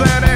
planet